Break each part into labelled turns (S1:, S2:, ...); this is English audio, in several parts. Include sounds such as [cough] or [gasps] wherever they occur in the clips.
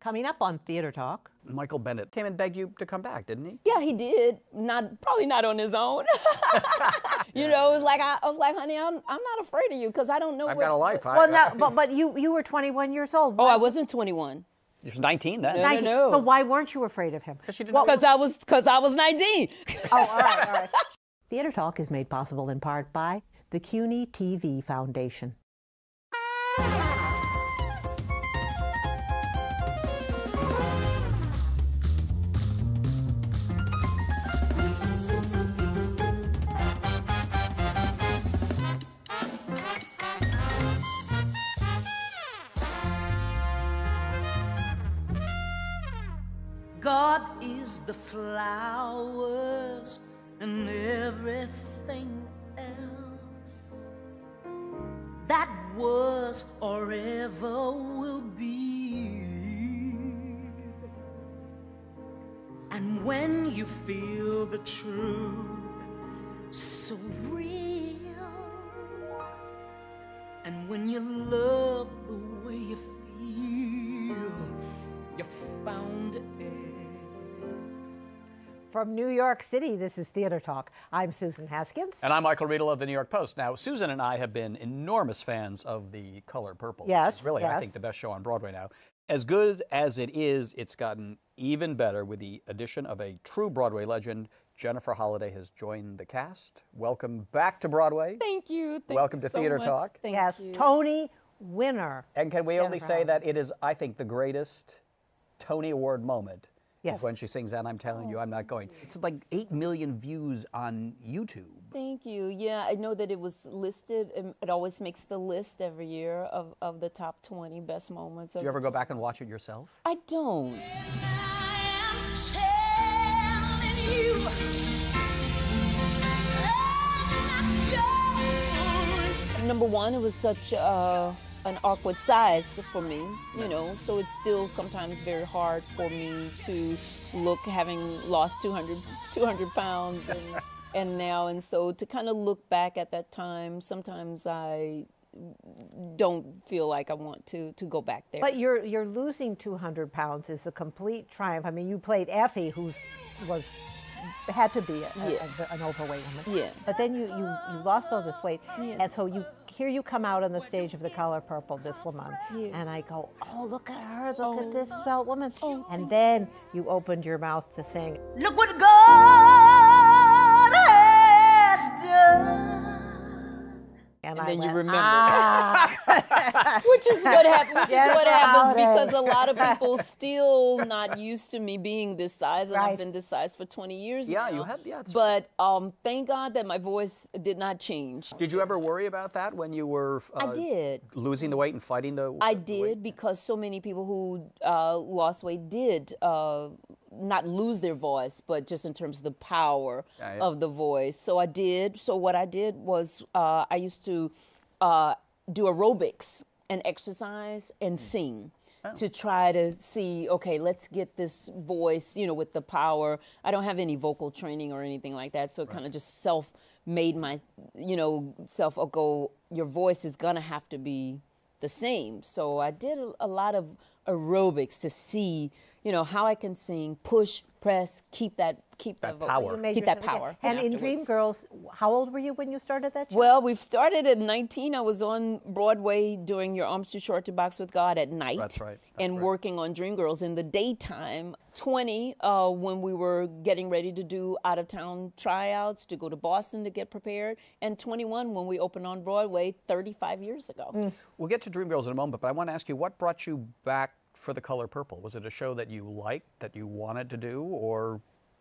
S1: Coming up on Theater Talk.
S2: Michael Bennett came and begged you to come back, didn't he?
S3: Yeah, he did. Not probably not on his own. [laughs] you know, it was like I, I, was like, honey, I'm I'm not afraid of you because I don't know.
S2: I've
S3: what,
S2: got a life.
S1: Well, no, but but you you were 21 years old.
S3: Oh, I wasn't 21.
S2: You're 19 then.
S3: No,
S1: 19.
S3: no.
S1: So why weren't you afraid of him?
S2: Because she didn't
S3: Because I was because I was 19.
S1: Oh, all right, all right. [laughs] Theater Talk is made possible in part by the CUNY TV Foundation.
S4: Flowers and everything else that was or ever will be. And when you feel the truth so real, and when you love
S1: From New York City, this is Theater Talk. I'm Susan Haskins.
S2: And I'm Michael Riedel of the New York Post. Now, Susan and I have been enormous fans of The Color Purple. which
S1: Yes,
S2: is really, I think, the best show on Broadway now. As good as it is, it's gotten even better with the addition of a true Broadway legend. Jennifer Holliday has joined the cast. Welcome back to Broadway.
S3: Thank you. Thank
S2: Welcome
S3: you
S2: to
S3: so
S2: Theater
S3: much.
S2: Talk.
S3: Thank
S1: yes,
S3: you.
S1: Tony winner.
S2: And can we only say
S1: Holliday.
S2: that it is, I think, the greatest Tony Award moment
S1: Yes.
S2: when she sings "And I'm Telling You, I'm Not Going." It's like eight million views on YouTube.
S3: Thank you. Yeah, I know that it was listed. um, It always makes the list every year of, of the top 20 best moments.
S2: Do you ever go back and watch it yourself?
S3: I don't. Number one, it was such uh, an awkward size for me, you know, so it's still sometimes very hard for me to look having lost 200, 200 pounds and, [laughs] and now. And so to kind of look back at that time, sometimes I don't feel like I want to, to go back there.
S1: But you're you're losing 200 pounds is a complete triumph. I mean, you played Effie, who's was had to be a, a-
S3: Yes.
S1: an overweight woman.
S3: Yes.
S1: But then you, you, you lost all this weight,
S3: Yes.
S1: and so you here you come out on the stage of The Color Purple this woman, and I go, oh look at her, look
S3: Oh.
S1: at this svelte woman,
S3: Oh,
S1: and then you opened your mouth to sing.
S4: Look what God
S1: And,
S3: And
S1: I
S3: then you remember.
S1: "Ah." [laughs]
S3: which is what happens. Which is what happens because a lot of [laughs] people still not used to me being this size, and
S1: Right.
S3: I've been this size for 20 years
S2: Yeah,
S3: now.
S2: you have- yeah, it's-
S3: But um, thank God that my voice did not change.
S2: Did you ever worry about that when you were uh,
S3: I did.
S2: losing the weight and fighting the?
S3: I
S2: the
S3: did
S2: weight?
S3: because so many people who uh, lost weight did uh, not lose their voice, but just in terms of the power
S2: Yeah, yeah.
S3: of the voice. So I did. So what I did was uh, I used to uh, do aerobics and exercise and
S2: Hmm.
S3: sing.
S2: Oh.
S3: To try to see, okay, let's get this voice, you know, with the power. I don't have any vocal training or anything like that, so it kind of just self made my, you know, self oh, go. Your voice is gonna have to be the same. So I did a, a lot of aerobics to see, you know, how I can sing, push, press, keep that keep
S2: That
S3: vo-
S2: power.
S1: You made
S3: keep that
S1: yourself-
S3: power.
S1: And in
S3: afterwards.
S1: Dreamgirls, how old were you when you started that show?
S3: Well, we've started at 19. I was on Broadway doing Your Arms Too Short to Box with God at night.
S2: That's right, that's
S3: and
S2: right.
S3: working on Dreamgirls in the daytime. 20 uh, when we were getting ready to do out of town tryouts to go to Boston to get prepared. And 21 when we opened on Broadway 35 years ago.
S2: We'll get to Dreamgirls in a moment, but I want to ask you what brought you back for The Color Purple? Was it a show that you liked, that you wanted to do, or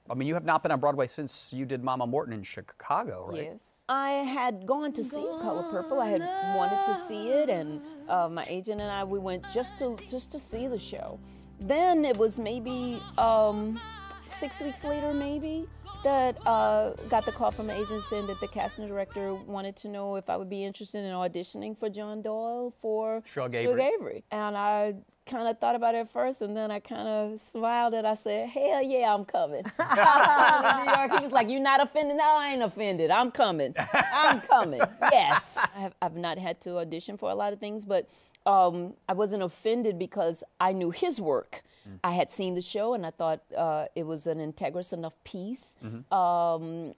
S2: I mean, you have not been on Broadway since you did Mama Morton in Chicago, right?
S3: Yes. I had gone to see Color Purple. I had wanted to see it, and uh, my agent and I we went just to just to see the show. Then it was maybe um, six weeks later, maybe that uh, got the call from my agent saying that the casting director wanted to know if I would be interested in auditioning for John Doyle for
S2: Shug Avery.
S3: Avery. And I kind of thought about it at first, and then I kind of smiled and I said, "Hell yeah, I'm coming." [laughs] To New York. He was like, "You're not offended? No, I ain't offended. I'm coming. I'm coming. [laughs] Yes." I have, I've not had to audition for a lot of things, but um, I wasn't offended because I knew his work. I had seen the show and I thought uh, it was an integrous enough piece, um,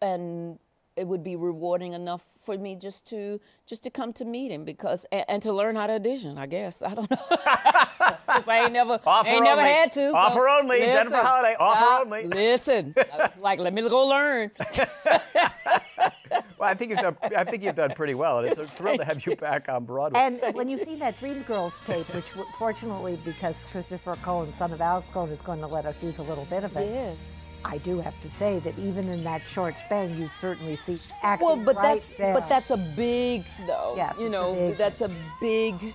S3: and it would be rewarding enough for me just to just to come to meet him because and, and to learn how to audition. I guess I don't [laughs] know. Since I ain't never
S2: Offer
S3: ain't never had to. so
S2: Offer only. Jennifer
S3: listen,
S2: Holliday, offer
S3: uh,
S2: only.
S3: Listen, like let me go learn. [laughs]
S2: Well, I think you've done. I think you've done pretty well, and it's a [laughs] thrill to have you back on Broadway.
S1: And when you see that Dreamgirls tape, which fortunately, because Christopher Cohen, son of Alex Cohen, is going to let us use a little bit of it,
S3: yes.
S1: I do have to say that even in that short span, you certainly see acting
S3: Well, but
S1: right
S3: that's
S1: there.
S3: but that's a big though.
S1: Yes,
S3: you
S1: it's a
S3: know
S1: big
S3: that's a big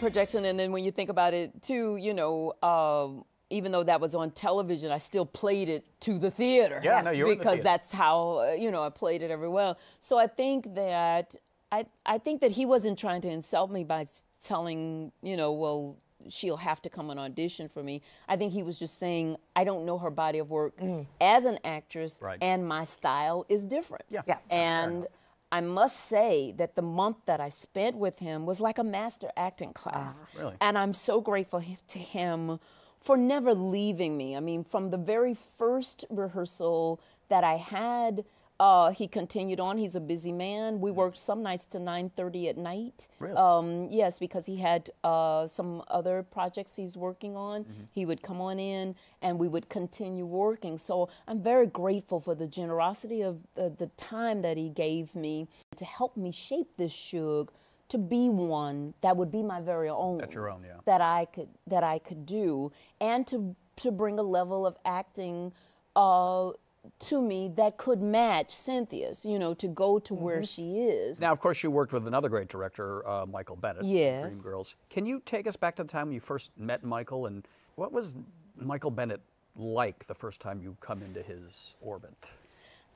S3: projection. And then when you think about it too, you know, um, even though that was on television, I still played it to the theater.
S2: Yeah, no, you were in the
S3: because
S2: theater.
S3: that's how uh, you know I played it everywhere. So I think that I I think that he wasn't trying to insult me by telling you know well she'll have to come and audition for me. I think he was just saying I don't know her body of work as an actress,
S2: Right.
S3: and my style is different.
S2: Yeah.
S1: Yeah.
S3: And I must say that the month that I spent with him was like a master acting class.
S2: Really?
S3: And I'm so grateful to him for never leaving me. I mean, from the very first rehearsal that I had, uh, he continued on. He's a busy man. We worked some nights to 9:30 at night.
S2: Really?
S3: Um, yes, because he had uh, some other projects he's working on.
S2: Mm-hmm.
S3: He would come on in, and we would continue working. So I'm very grateful for the generosity of the, the time that he gave me to help me shape this shug to be one that would be my very own.
S2: That's your own, yeah.
S3: That I could that I could do, and to to bring a level of acting. Uh, to me, that could match Cynthia's, you know, to go to
S2: Mm-hmm.
S3: where she is.
S2: Now, of course, you worked with another great director, uh, Michael Bennett.
S3: Yes.
S2: Dreamgirls. Can you take us back to the time when you first met Michael, and what was Michael Bennett like the first time you come into his orbit?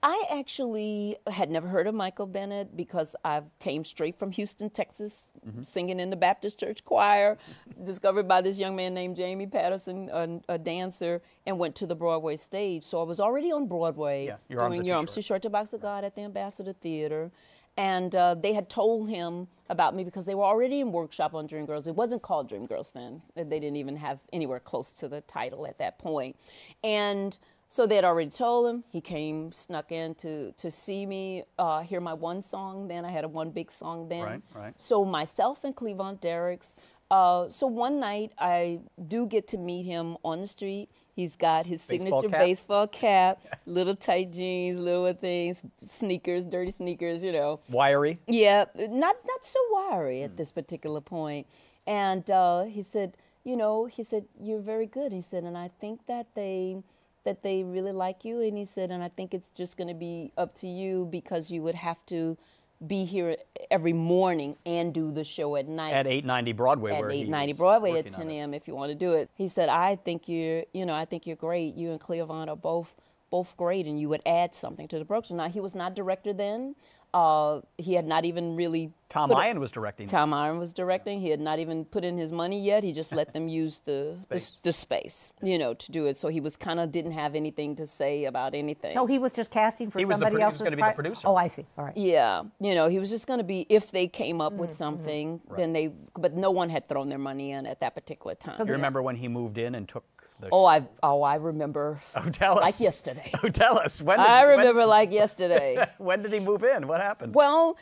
S3: I actually had never heard of Michael Bennett because I came straight from Houston, Texas, singing in the Baptist church choir, discovered by this young man named Jamie Patterson, a, a dancer, and went to the Broadway stage. So I was already on Broadway
S2: Yeah, Your
S3: doing Your Arms Too Short to Box with God at the Ambassador Theater. And uh, they had told him about me because they were already in workshop on Dreamgirls. It wasn't called Dreamgirls then. They didn't even have anywhere close to the title at that point. And so they had already told him. He came, snuck in to, to see me, uh, hear my one song. Then I had a one big song then.
S2: Right, right.
S3: So myself and Cleavon Derricks. Uh, so one night I do get to meet him on the street. He's got his
S2: Baseball
S3: signature
S2: cap?
S3: baseball cap, [laughs] little tight jeans, little things, sneakers, dirty sneakers, you know.
S2: Wiry.
S3: Yeah, not not so wiry at this particular point. And uh, he said, you know, he said you're very good. He said, and I think that they that they really like you. And he said, and I think it's just going to be up to you because you would have to be here every morning and do the show at night
S2: At 890 Broadway,
S3: at
S2: where he
S3: 890
S2: was
S3: Broadway at 10 a.m. if you want to do it. He said, I think you're, you know, I think you're great. You and Cleavon are both both great, and you would add something to the production. Now he was not director then. Uh, he had not even really.
S2: Tom Eyen was directing.
S3: Tom Eyen was directing. He had not even put in his money yet. He just let them use the the,
S2: Space.
S3: the space, you know, to do it. So he was kind of didn't have anything to say about anything.
S1: So he was just casting for
S2: He was the
S1: somebody
S2: else. he was gonna be the producer.
S1: Oh, I see. All right.
S3: Yeah, you know, he was just going to be if they came up
S1: Mm-hmm,
S3: with something, then they. But no one had thrown their money in at that particular time.
S2: Do you remember when he moved in and took the?
S3: Oh, I oh I remember. [laughs]
S2: Oh, tell us.
S3: like yesterday. [laughs]
S2: Oh, tell us. When did,
S3: I
S2: when-
S3: remember [laughs] like yesterday.
S2: When, did he move in? What happened?
S3: well,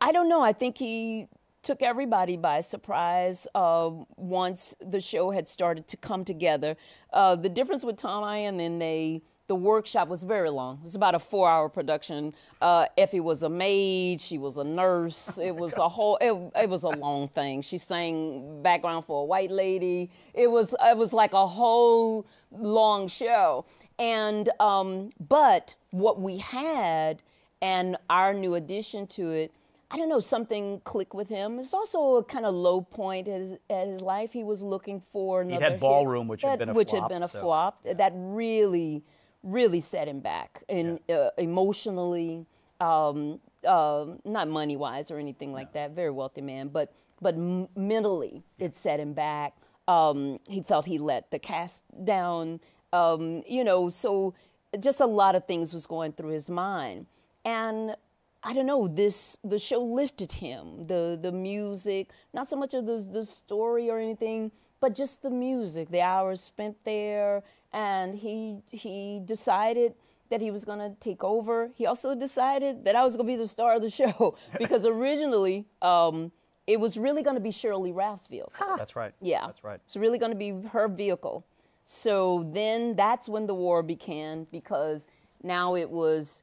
S3: I don't know. I think he took everybody by surprise uh, once the show had started to come together. Uh, the difference with Tom Eyen and then they. The workshop was very long. It was about a four-hour production. Uh, Effie was a maid. She was a nurse. It was a whole. It, it was a long thing. She sang background for a white lady. It was. It was like a whole long show. And um, but what we had and our new addition to it, I don't know, something clicked with him. It's also a kind of low point at his, at his life. He was looking for another.
S2: He had
S3: hit
S2: Ballroom, which had been a
S3: which
S2: flop,
S3: had been a
S2: so,
S3: flop. That really, really set him back, and uh, emotionally, um, uh, not money wise or anything like that. Very wealthy man, but but m- mentally, it set him back. Um, he felt he let the cast down. Um, you know, so just a lot of things was going through his mind, and I don't know, this the show lifted him. The the music, not so much of the the story or anything, but just the music, the hours spent there, and he he decided that he was going to take over. He also decided that I was going to be the star of the show [laughs] because originally um, it was really going to be Sheryl Lee Ralph's vehicle.
S2: That's right.
S3: Yeah.
S2: That's right.
S3: It's really going to be her vehicle. So then that's when the war began because now it was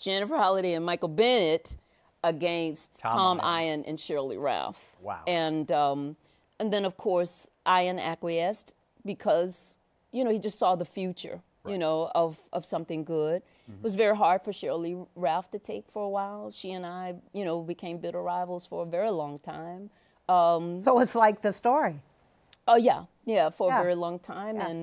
S3: Jennifer Holliday and Michael Bennett against
S2: Tom
S3: Tom,
S2: Eyen.
S3: Eyen and Sheryl Lee Ralph.
S2: Wow.
S3: And um, and then of course Eyen acquiesced because you know he just saw the future. You know of of something good. It was very hard for Sheryl Lee Ralph to take for a while. She and I, you know, became bitter rivals for a very long time.
S1: So it's like the story.
S3: Oh yeah, yeah, for
S1: Yeah.
S3: a very long time,
S1: Yeah.
S3: and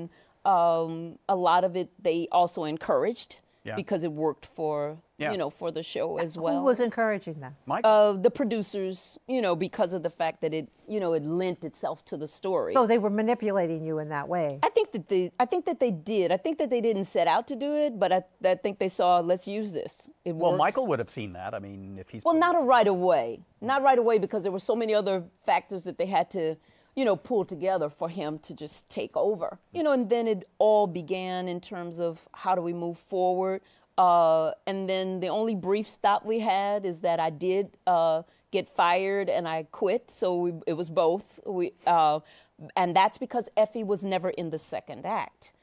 S3: um, a lot of it they also encouraged
S2: Yeah.
S3: because it worked for
S2: Yeah.
S3: you know for the show as well.
S1: Who was encouraging them?
S2: Michael.
S3: uh, the producers, you know, because of the fact that it you know it lent itself to the story.
S1: So they were manipulating you in that way.
S3: I think that they, I think that they did. I think that they didn't set out to do it, but I, I think they saw, let's use this. It
S2: well,
S3: works.
S2: Michael would have seen that. I mean, if he's
S3: Well, not a right away. Not right away because there were so many other factors that they had to, you know, pulled together for him to just take over. You know, and then it all began in terms of how do we move forward. Uh, and then the only brief stop we had is that I did uh, get fired and I quit. So we, it was both. We, uh, and that's because Effie was never in the second act.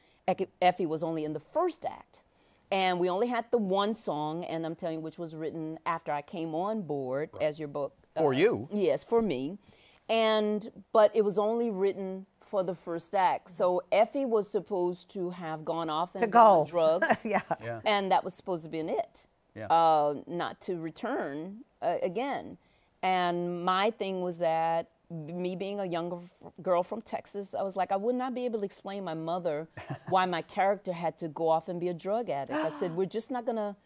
S3: Effie was only in the first act and we only had the one song and i'm telling you which was written after i came on board as your book
S2: For you.
S3: yes for me and but it was only written for the first act so effie was supposed to have gone off and
S1: To
S3: done
S1: go. [laughs]
S3: drugs
S1: Yeah.
S2: Yeah.
S3: and that was supposed to be an it
S2: Yeah.
S3: uh, not to return uh, again and my thing was that me being a younger f- girl from Texas, I was like, I would not be able to explain my mother [laughs] why my character had to go off and be a drug addict. I said, [gasps] we're just not gonna.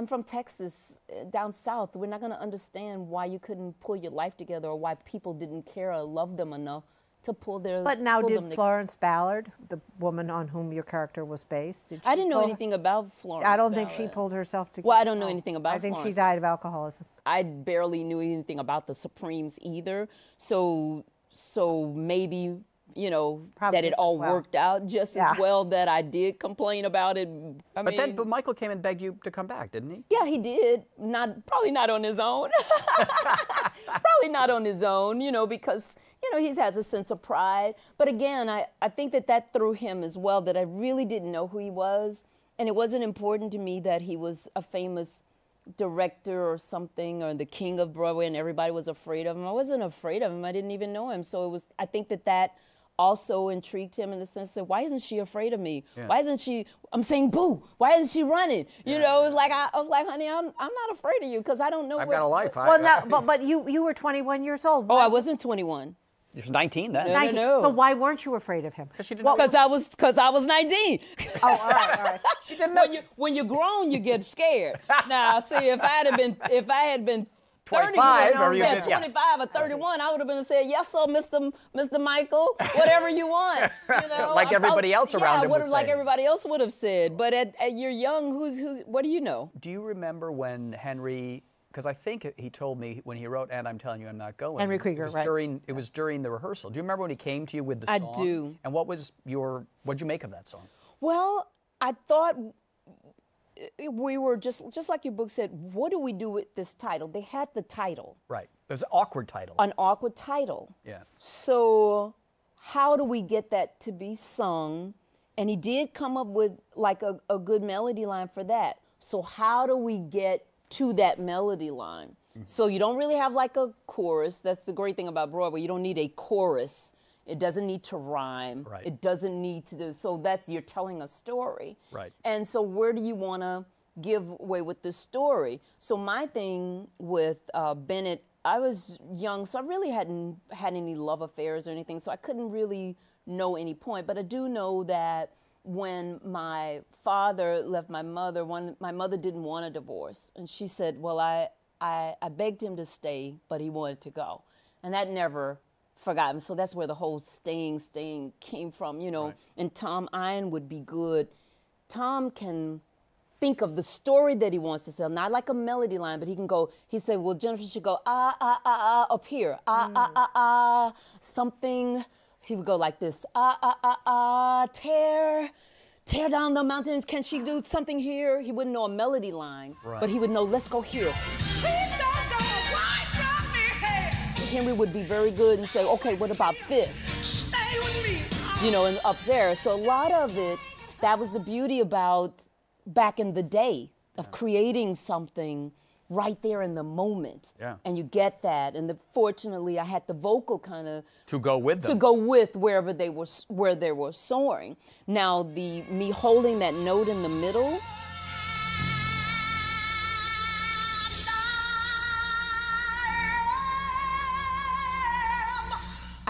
S3: I'm from Texas, uh, down south. We're not gonna understand why you couldn't pull your life together, or why people didn't care or love them enough to pull their.
S1: But now, did
S3: to-
S1: Florence Ballard, the woman on whom your character was based, did
S3: I didn't know anything about Florence.
S1: I don't think she pulled herself together.
S3: Well, I don't know anything about
S1: I think she died of alcoholism.
S3: I barely knew anything about the Supremes either. So so maybe you know
S1: Probably
S3: that it all
S1: well.
S3: worked out just
S1: Yeah.
S3: as well that I did complain about it. I
S2: But then, but Michael came and begged you to come back, didn't he?
S3: yeah, he did. Not probably not on his own. [laughs] probably not on his own, you know, because you know he has a sense of pride. But again, I I think that that threw him as well. That I really didn't know who he was, and it wasn't important to me that he was a famous director or something or the king of Broadway and everybody was afraid of him. I wasn't afraid of him. I didn't even know him. So it was I think that that also intrigued him in the sense that why isn't she afraid of me?
S2: Yeah.
S3: Why isn't she I'm saying boo. Why isn't she running? You know, it was like I, I was like, honey, I'm I'm not afraid of you because I don't know
S2: I've
S3: what,
S2: got a life. I,
S1: Well, now,
S2: I-
S1: but, but you, you were 21 years old.
S3: Oh,
S1: Why-
S3: I wasn't 21.
S2: You was 19 then.
S3: No, no,
S1: 19.
S3: no.
S1: So why weren't you afraid of him?
S2: Because she didn't
S1: What
S2: know-
S3: Because I was because I was 19.
S1: Oh, all right, all right.
S2: She didn't know.
S3: when you when you're grown, you get scared. now, see, if I had been if I had been 30
S2: 25
S3: or
S2: you
S3: yeah,
S2: been- yeah.
S3: 25 or 31, I would have been said, yes, sir, Mr. Mr. Michael, whatever you want. You [laughs] know,
S2: Like everybody else around
S3: yeah,
S2: him
S3: what-
S2: was
S3: like
S2: saying.
S3: everybody else would have said. But at, at you're young, who's who's what do you know?
S2: Do you remember when Henry? Because I think he told me when he wrote "And I'm Telling You I'm Not Going."
S1: Henry
S2: it
S1: Krieger,
S2: was
S1: right.
S2: During it was during the rehearsal. Do you remember when he came to you with the
S3: I
S2: song?
S3: I do.
S2: And what was your? What did you make of that song?
S3: Well, I thought we were just just like your book said. What do we do with this title? They had the title,
S2: Right. It was an awkward title.
S3: an awkward title.
S2: yeah.
S3: So, how do we get that to be sung? And he did come up with like a, a good melody line for that. So, how do we get to that melody line?
S2: Mm-hmm.
S3: So, you don't really have like a chorus. That's the great thing about Broadway. You don't need a chorus. It doesn't need to rhyme.
S2: Right.
S3: It doesn't need to do. So, that's you're telling a story.
S2: Right.
S3: And so, where do you want to give away with this story? So, my thing with uh, Bennett, I was young, so I really hadn't had any love affairs or anything, so I couldn't really know any point. But I do know that when my father left my mother, one, my mother didn't want a divorce. And she said, Well, I, I, I begged him to stay, but he wanted to go. And that never forgotten. So that's where the whole staying, staying came from, you know. And Tom Eyen would be good. Tom can think of the story that he wants to tell, not like a melody line, but he can go, he said, well, Jennifer should go, ah, ah, ah, ah, up here, ah, ah, ah, ah, something. He would go like this, ah, ah, ah, ah, tear, tear down the mountains. Can she do something here? He wouldn't know a melody line,
S2: Right.
S3: but he would know, let's go here. [laughs] Henry would be very good and say, okay, what about this? You know, and up there. So a lot of it, that was the beauty about back in the day of creating something right there in the moment.
S2: Yeah.
S3: And you get that. And the, fortunately, I had the vocal kind of
S2: To go with them.
S3: to go with wherever they were where they were soaring. Now the me holding that note in the middle.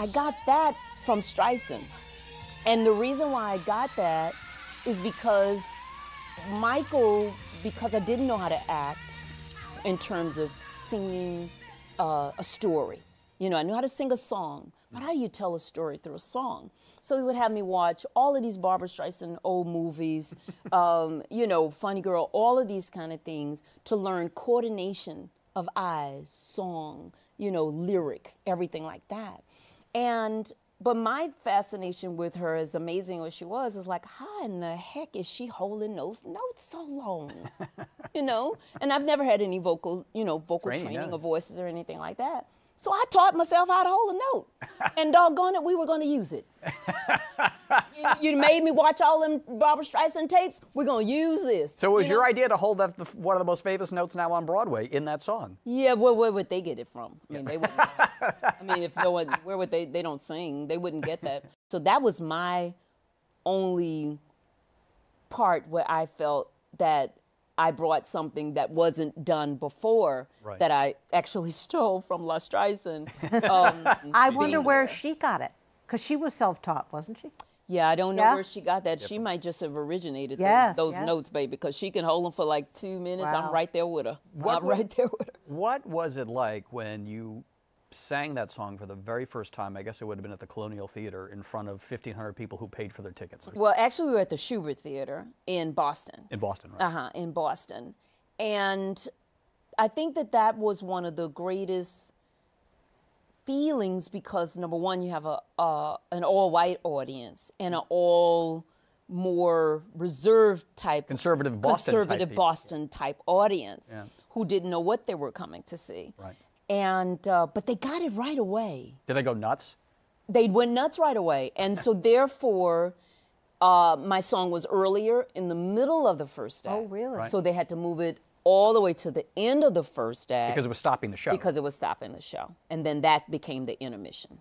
S3: I got that from Streisand. And the reason why I got that is because Michael, because I didn't know how to act in terms of singing uh, a story. You know, I knew how to sing a song, but how do you tell a story through a song? So he would have me watch all of these Barbra Streisand old movies, [laughs] um, you know, Funny Girl, all of these kind of things to learn coordination of eyes, song, you know, lyric, everything like that. And but my fascination with her, as amazing as she was, is like, how in the heck is she holding those notes so long? [laughs] you know? And I've never had any vocal, you know, vocal
S2: Training,
S3: training
S2: yeah.
S3: or voices or anything like that. So I taught myself how to hold a note. [laughs] and doggone it, we were gonna use it. you, you made me watch all them Barbra Streisand tapes. We're gonna use this.
S2: so it was
S3: you
S2: your
S3: know?
S2: idea to hold that the, one of the most famous notes now on Broadway in that song.
S3: Yeah, where, where would they get it from? I mean, they wouldn't. I mean, if [laughs] no one, where would they? They don't sing. They wouldn't get that. So that was my only part where I felt that I brought something that wasn't done before
S2: Right.
S3: that I actually [laughs] stole from La Streisand. [laughs] Um,
S1: I wonder where
S3: there.
S1: she got it. Because she was self taught, wasn't she?
S3: Yeah, I don't know
S1: Yeah?
S3: where she got that. She might just have originated those-
S1: Yes,
S3: those,
S1: yes.
S3: notes, baby, because she can hold them for like two minutes. I'm right there with her.
S2: What
S3: I'm
S2: wa-
S3: right there with her.
S2: What was it like when you sang that song for the very first time? I guess it would have been at the Colonial Theater in front of 1,500 people who paid for their tickets
S3: Well, actually, we were at the Shubert Theater in Boston.
S2: in Boston, right?
S3: Uh huh. In Boston, and I think that that was one of the greatest feelings because number one, you have a uh, an all white audience and an all more reserved type
S2: Conservative Boston type
S3: conservative
S2: people.
S3: Boston type audience
S2: Yeah.
S3: who didn't know what they were coming to see.
S2: Right.
S3: And uh, but they got it right away
S2: Did they go nuts?
S3: they went nuts right away. And so [laughs] therefore, uh, my song was earlier in the middle of the first act.
S1: Oh, really? Right.
S3: So they had to move it all the way to the end of the first act
S2: Because it was stopping the show.
S3: because it was stopping the show. And then that became the intermission.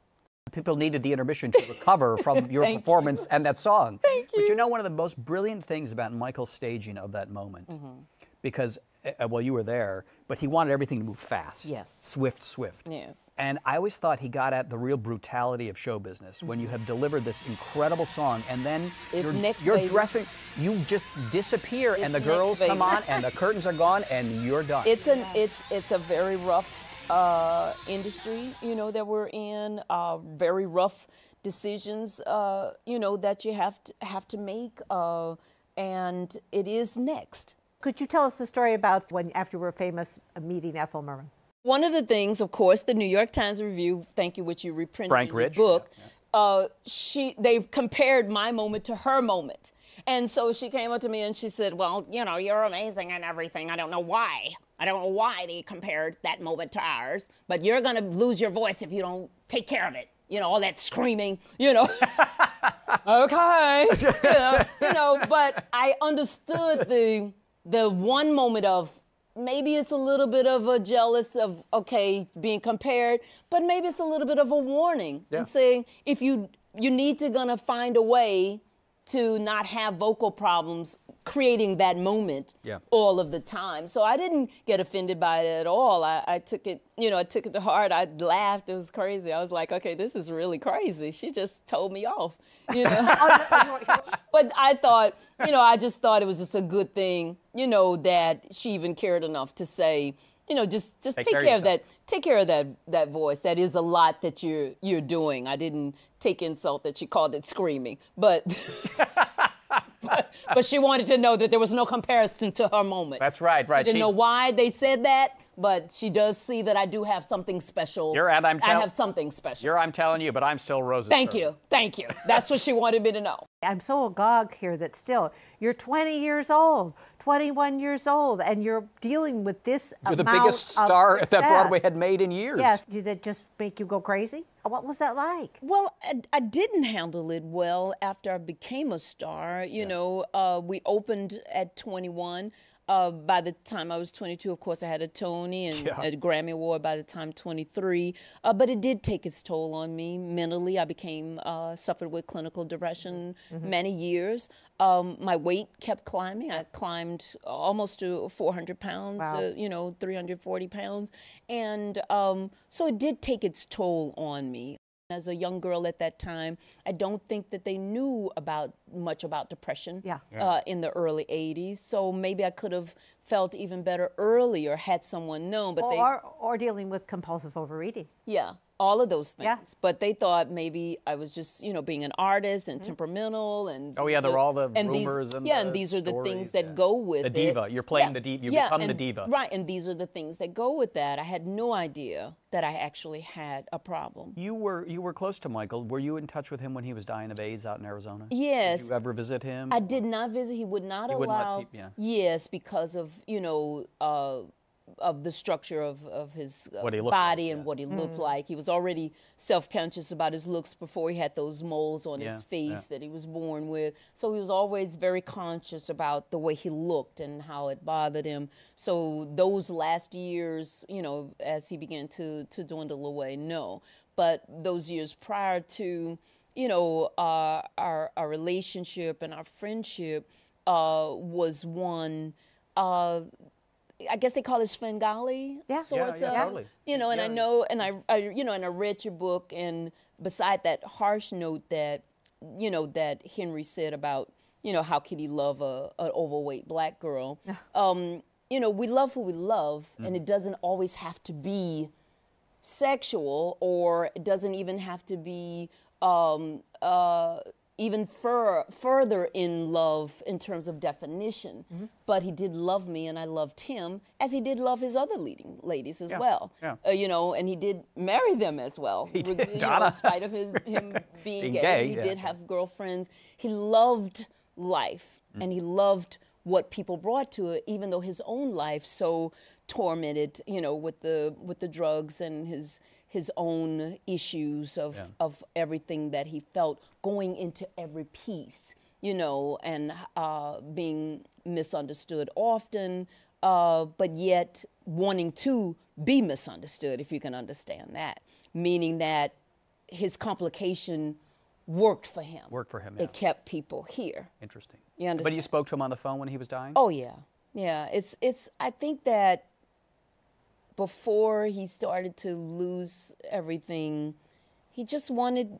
S2: people needed the intermission to recover [laughs] from your
S3: Thank
S2: performance and that song. Thank you. But you know one of the most brilliant things about Michael's staging of that moment,
S3: Mm-hmm.
S2: Because uh, well you were there, but he wanted everything to move fast.
S3: Yes.
S2: Swift, swift.
S3: Yes.
S2: And I always thought he got at the real brutality of show business when you have delivered this incredible song and then
S3: It's
S2: you're,
S3: next,
S2: you're dressing, you just disappear and the girls come on and the curtains are gone and you're done.
S3: It's an it's it's a very rough uh, industry, you know, that we're in. Uh, very rough decisions, uh, you know, that you have to have to make, uh, and it is next.
S1: Could you tell us the story about when, after we were famous, uh, meeting Ethel Merman?
S3: One of the things, of course, the New York Times review, thank you, which you reprinted
S2: Frank
S3: in
S2: Rich,
S3: your book.
S2: yeah,
S3: Uh, she they compared my moment to her moment, and so she came up to me and she said, "Well, you know, you're amazing and everything. I don't know why. I don't know why they compared that moment to ours, but you're gonna lose your voice if you don't take care of it. You know, all that screaming. You know." [laughs] okay. you, know, you know, but I understood the the one moment of maybe it's a little bit of a jealous of okay being compared, but maybe it's a little bit of a warning
S2: Yeah.
S3: and saying if you you need to gonna find a way to not have vocal problems creating that moment
S2: Yeah.
S3: all of the time. So I didn't get offended by it at all. I, I took it, you know, I took it to heart. I laughed. It was crazy. I was like, okay, this is really crazy. She just told me off, you know. [laughs] but I thought, you know, I just thought it was just a good thing, you know, that she even cared enough to say, you know, just just
S2: Take
S3: take,
S2: care of
S3: care of that take care of that that voice. That is a lot that you're you're doing. I didn't take insult that she called it screaming, but but, [laughs] but she wanted to know that there was no comparison to her moment.
S2: That's right, right.
S3: She didn't know why they said that, but she does see that I do have something special.
S2: You're- and I'm
S3: I have something special.
S2: You're, I'm telling you, but I'm still Rose's.
S3: Thank
S2: servant.
S3: you, thank you. That's what she wanted me to know.
S1: I'm so agog here that still you're 20 years old, 21 years old, and you're dealing with this
S2: You're the
S1: amount
S2: biggest
S1: of
S2: star that Broadway had made in years.
S1: Yes. Did it just make you go crazy? What was that like?
S3: Well, I, I didn't handle it well after I became a star. You know, uh, we opened at 21. Uh, by the time I was 22, of course, I had a Tony and
S2: Yeah.
S3: a Grammy Award by the time 23. Uh, but it did take its toll on me mentally. I became uh, suffered with clinical depression many years. Um, my weight kept climbing. I climbed almost to 400 pounds.
S1: Wow.
S3: Uh, you know, 340 pounds, and um, so it did take its toll on me. As a young girl at that time, I don't think that they knew about much about depression
S1: Yeah.
S3: Uh, in the early 80s. So maybe I could have felt even better earlier had someone known. But they,
S1: Or, or dealing with compulsive overeating.
S3: yeah, all of those things.
S1: Yeah.
S3: But they thought maybe I was just, you know, being an artist and temperamental and
S2: Oh, yeah,
S3: these
S2: there were
S3: are-
S2: all the
S3: these-
S2: rumors and
S3: yeah,
S2: the
S3: and these are the things that
S2: yeah.
S3: go with
S2: The
S3: it.
S2: diva. You're playing the diva. You become the diva.
S3: Right, and these are the things that go with that. I had no idea that I actually had a problem.
S2: You were you were close to Michael. Were you in touch with him when he was dying of AIDS out in Arizona?
S3: Yes.
S2: Did you ever visit him?
S3: I did not visit. He would not
S2: He wouldn't let
S3: allow.
S2: peop- yeah.
S3: Yes, because of you know uh, of the structure of of his uh,
S2: What he
S3: body
S2: like,
S3: and
S2: yeah.
S3: what he looked like. He was already self conscious about his looks before he had those moles on
S2: Yeah,
S3: his face
S2: yeah.
S3: that he was born with. So he was always very conscious about the way he looked and how it bothered him. So those last years, you know, as he began to to dwindle away, no. But those years prior to you know, uh, our our relationship and our friendship uh, was one. Uh, I guess they call it Svengali.
S1: Yeah.
S3: sorts
S2: Yeah, yeah,
S3: of.
S2: totally.
S3: You know, and I know, and I, I, you know, and I read your book, and beside that harsh note that, you know, that Henry said about, you know, how could he love a an overweight black girl? Um, you know, we love who we love,
S2: Mm.
S3: and it doesn't always have to be sexual or it doesn't even have to be um, uh, even fur- further in love in terms of definition. But he did love me and I loved him as he did love his other leading ladies as
S2: Yeah,
S3: well.
S2: yeah.
S3: Uh, you know, and he did marry them as well.
S2: He
S3: With-
S2: did,
S3: you know,
S2: Donna.
S3: in spite of his, him [laughs] being,
S2: Being
S3: gay,
S2: gay,
S3: he
S2: yeah.
S3: did have girlfriends. He loved life
S2: Mm.
S3: and he loved what people brought to it, even though his own life so tormented, you know, with the with the drugs and his his own issues of of everything that he felt going into every piece, you know, and uh, being misunderstood often, uh, but yet wanting to be misunderstood, if you can understand that, meaning that his complication worked for him.
S2: Worked for him, yeah.
S3: It kept people here.
S2: Interesting.
S3: You
S2: But you spoke to him on the phone when he was dying?
S3: Oh yeah, yeah. It's it's. I think that before he started to lose everything, he just wanted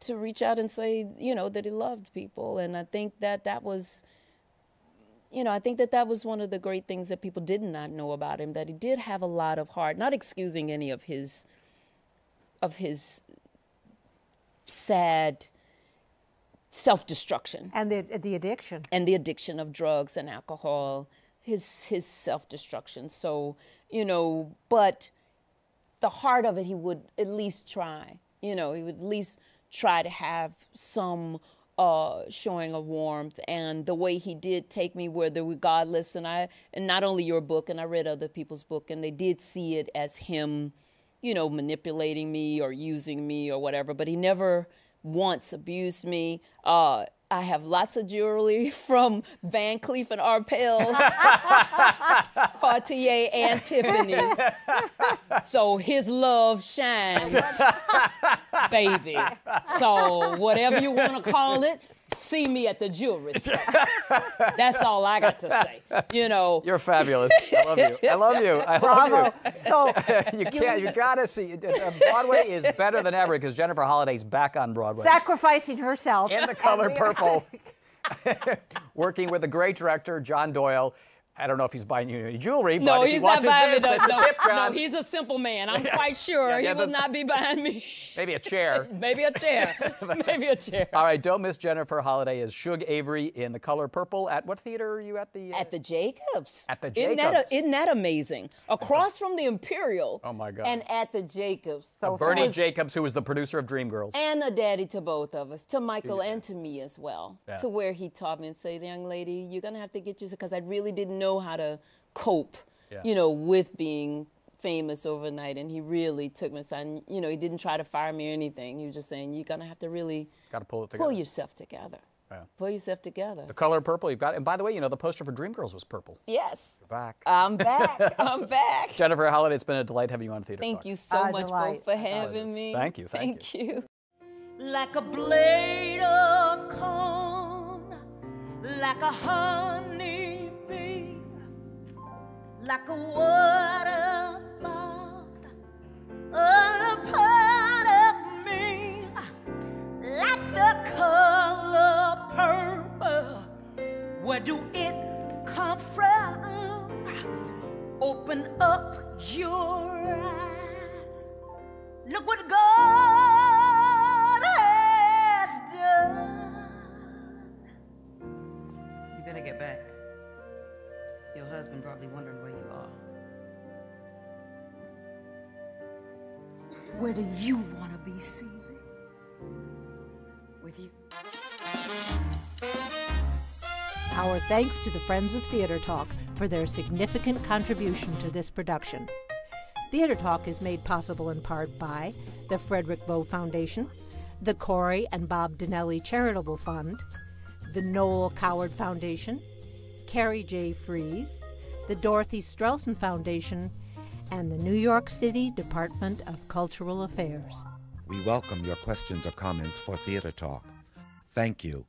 S3: to reach out and say, you know, that he loved people, and I think that that was. You know, I think that that was one of the great things that people did not know about him. That he did have a lot of heart. Not excusing any of his, of his sad self-destruction
S1: And the, the addiction.
S3: and the addiction of drugs and alcohol, his his self-destruction. So, you know, but the heart of it he would at least try. You know, he would at least try to have some uh, showing of warmth and the way he did take me where the regardless and I and not only your book and I read other people's book and they did see it as him, you know, manipulating me or using me or whatever, but he never once abused me. Uh, I have lots of jewelry [laughs] from Van Cleef and Arpels, [laughs] Cartier, and Tiffany's. So his love shines, [laughs] baby. So whatever you want to call it, see me at the jewelry store. [laughs] That's all I got to say. You know,
S2: You're fabulous. I love you. I love you. I love
S1: Bravo. So [laughs]
S2: you. you can't. You gotta see. uh, Broadway is better than ever because Jennifer Holliday's back on Broadway.
S1: sacrificing herself.
S2: in the color purple, [laughs] working with the great director John Doyle. I don't know if he's buying you any jewelry,
S3: No,
S2: but if
S3: he's
S2: he
S3: not
S2: watches
S3: buying me.
S2: this,
S3: No,
S2: it's a
S3: no,
S2: tip,
S3: no,
S2: John.
S3: he's a simple man. I'm [laughs] quite sure
S2: Yeah, yeah,
S3: he will not be buying me.
S2: Maybe a chair. [laughs]
S3: Maybe a chair. [laughs] Maybe a chair.
S2: All right, don't miss Jennifer Holliday as Shug Avery in The Color Purple. At what theater are you at? The uh,
S3: At the Jacobs.
S2: At the
S3: Isn't that,
S2: Jacobs.
S3: a, isn't that amazing? Across from the Imperial.
S2: Oh, my God.
S3: And at the Jacobs.
S1: So
S2: Bernie
S3: was-
S2: Jacobs, who was the producer of Dreamgirls.
S3: and a daddy to both of us, to Michael and to me as well.
S2: Yeah.
S3: To where he taught me and say, young lady, you're gonna have to get used to because I really didn't know how to cope,
S2: Yeah.
S3: you know, with being famous overnight. And he really took me aside. And, you know, he didn't try to fire me or anything. He was just saying, you're gonna have to really
S2: Got to pull it together.
S3: pull yourself together.
S2: Yeah.
S3: Pull yourself together.
S2: The Color Purple, you've got. And by the way, you know the poster for Dreamgirls was purple.
S3: Yes, you're
S2: Back.
S3: I'm back. [laughs] I'm back.
S2: Jennifer Holliday, it's been a delight having you on Theater
S3: Thank
S2: Talk.
S3: you so
S1: A
S3: much
S1: delight.
S3: both for having me.
S2: Thank you, thank
S3: Thank you.
S4: like a blade of corn, like a honey bee, like a waterfall, a part of me, like the color purple. Where do it come from? Open up your eyes. Look what God
S5: Where
S4: do you want to be, Caesar?
S5: With you.
S1: Our thanks to the Friends of Theater Talk for their significant contribution to this production. Theater Talk is made possible in part by the Frederick Loewe Foundation, the Corey and Bob Dinelli Charitable Fund, the Noel Coward Foundation, Carrie J. Fries, the Dorothy Strelsin Foundation, and the New York City Department of Cultural Affairs.
S6: We welcome your questions or comments for Theater Talk. Thank you